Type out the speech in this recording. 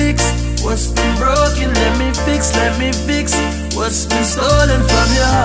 fix what's been broken. Let me fix, let me fix what's been stolen from your heart.